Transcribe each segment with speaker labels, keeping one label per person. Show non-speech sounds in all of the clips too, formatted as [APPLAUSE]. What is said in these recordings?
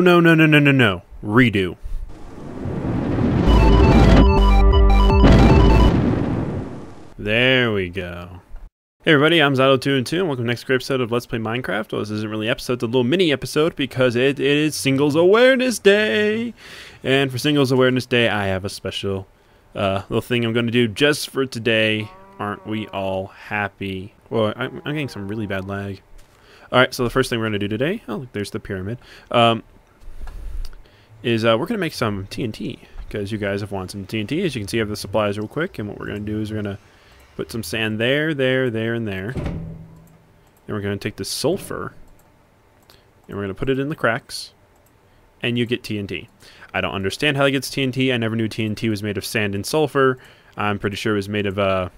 Speaker 1: No, no, no, no, no, no. Redo. There we go. Hey everybody, I'm Zylo2 and 2 and welcome to the next great episode of Let's Play Minecraft. Well, this isn't really episode, it's a little mini episode because it, it is Singles Awareness Day. And for Singles Awareness Day, I have a special uh, little thing I'm going to do just for today. Aren't we all happy? Well, I'm, I'm getting some really bad lag. Alright, so the first thing we're going to do today, oh, look, there's the pyramid, um, is uh, we're going to make some TNT because you guys have wanted some TNT. As you can see, I have the supplies real quick, and what we're going to do is we're going to Put some sand there, there, there, and there. Then we're going to take the sulfur and we're going to put it in the cracks and you get TNT. I don't understand how it gets TNT. I never knew TNT was made of sand and sulfur. I'm pretty sure it was made of, uh,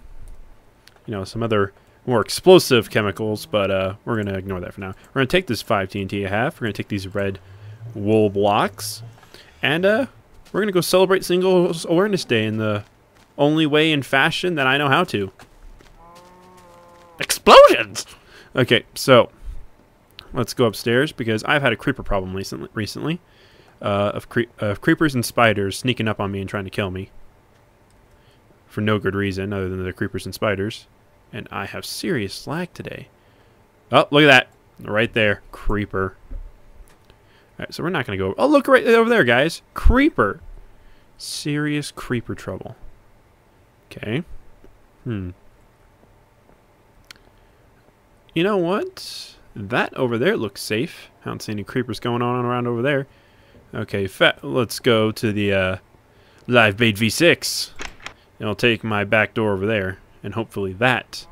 Speaker 1: you know, some other more explosive chemicals, but uh, we're going to ignore that for now. We're going to take this 5 TNT I have. We're going to take these red wool blocks, and uh, we're going to go celebrate Singles Awareness Day in the only way in fashion that I know how to. Explosions! Okay, so let's go upstairs because I've had a creeper problem recently, recently uh, of, cre of creepers and spiders sneaking up on me and trying to kill me for no good reason other than the creepers and spiders. And I have serious lag today. Oh, look at that. Right there. Creeper. So we're not going to go... Oh, look right over there, guys. Creeper. Serious creeper trouble. Okay. Hmm. You know what? That over there looks safe. I don't see any creepers going on around over there. Okay, let's go to the uh, live bait V6. And I'll take my back door over there. And hopefully that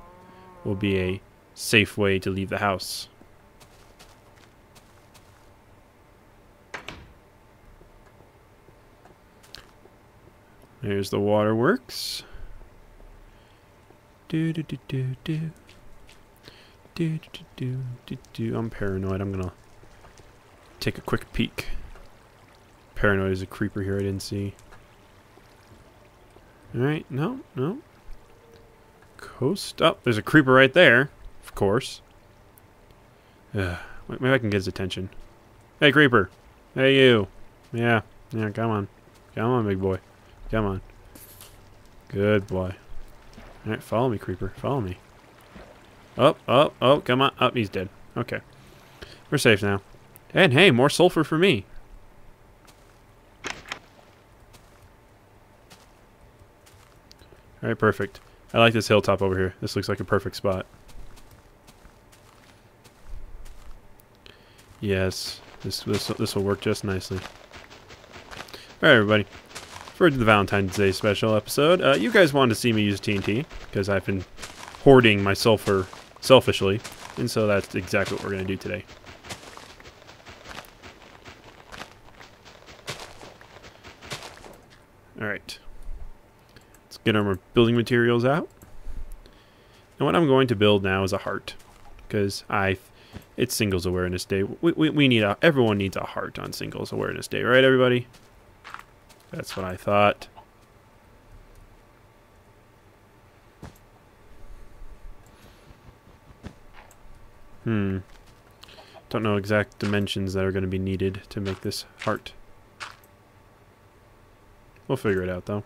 Speaker 1: will be a safe way to leave the house. There's the waterworks. Do do do do do. Do do do do do. I'm paranoid. I'm gonna take a quick peek. Paranoid is a creeper here I didn't see. Alright, no, no. Coast. Oh, there's a creeper right there. Of course. Ugh, maybe I can get his attention. Hey, creeper. Hey, you. Yeah, yeah, come on. Come on, big boy. Come on. Good boy. Alright, follow me, creeper. Follow me. Oh, oh, oh, come on. Up, oh, he's dead. Okay. We're safe now. And hey, more sulfur for me. Alright, perfect. I like this hilltop over here. This looks like a perfect spot. Yes, this this this will work just nicely. All right, everybody for the Valentine's Day special episode. Uh, you guys wanted to see me use TNT, because I've been hoarding my sulfur selfishly, and so that's exactly what we're going to do today. Alright. Let's get our building materials out. And what I'm going to build now is a heart. Because I, it's Singles Awareness Day. We, we, we need a, everyone needs a heart on Singles Awareness Day, right everybody? That's what I thought. Hmm. Don't know exact dimensions that are going to be needed to make this heart. We'll figure it out, though.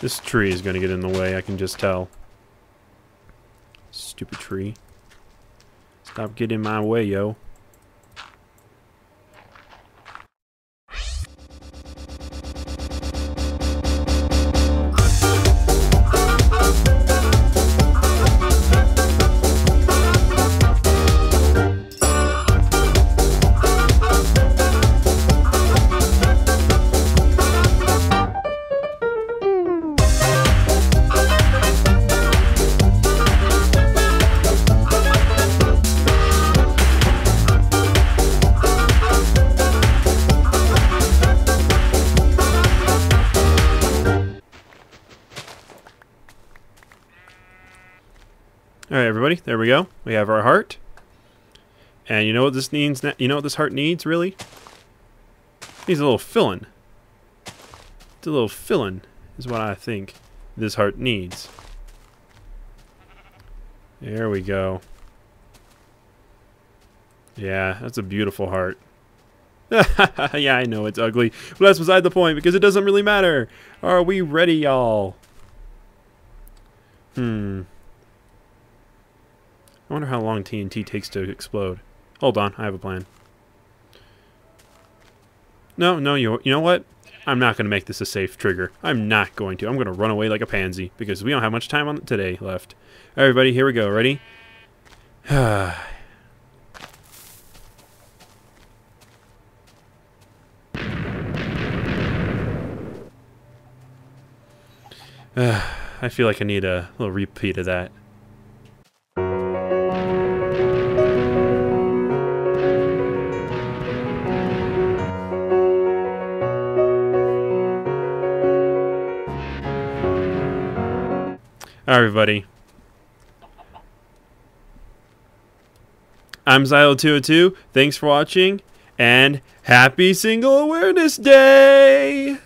Speaker 1: This tree is going to get in the way, I can just tell. Stupid tree. Stop getting in my way, yo. All right, everybody. There we go. We have our heart. And you know what this needs? You know what this heart needs, really? Needs a little filling. It's a little filling is what I think this heart needs. There we go. Yeah, that's a beautiful heart. [LAUGHS] yeah, I know it's ugly, but that's beside the point because it doesn't really matter. Are we ready, y'all? Hmm. I wonder how long TNT takes to explode. Hold on, I have a plan. No, no, you, you know what? I'm not going to make this a safe trigger. I'm not going to. I'm going to run away like a pansy because we don't have much time on today left. Everybody, here we go. Ready? [SIGHS] [SIGHS] I feel like I need a little repeat of that. Everybody. I'm Zylo202. Thanks for watching, and happy Single Awareness Day!